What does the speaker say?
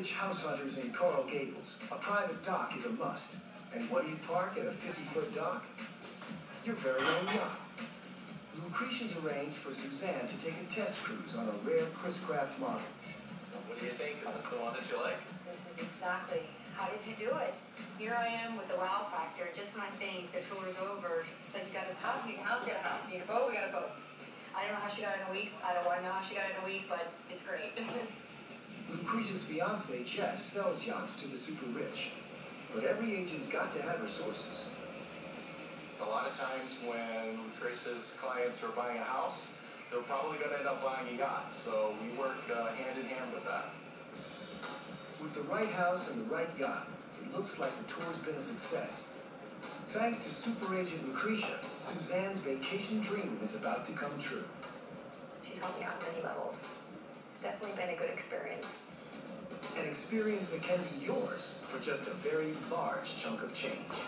rich house hunters in Coral Gables, a private dock is a must. And what do you park at a 50-foot dock? Your very own yacht. Lucretia's arranged for Suzanne to take a test cruise on a rare Chris Craft model. What do you think? Is this the one that you like? This is exactly. How did you do it? Here I am with the wow factor. Just when I think the tour's over, it's like you got a house, you need a house, you got a house, you need a boat, we got a boat. I don't know how she got it in a week. I don't want to know how she got it in a week, but it's great. Lucretia's fiance, Jeff, sells yachts to the super rich. But every agent's got to have her sources. A lot of times when Lucretia's clients are buying a house, they're probably going to end up buying a yacht. So we work uh, hand in hand with that. With the right house and the right yacht, it looks like the tour's been a success. Thanks to super agent Lucretia, Suzanne's vacation dream is about to come true. She's helping out on many levels. Definitely been a good experience. An experience that can be yours for just a very large chunk of change.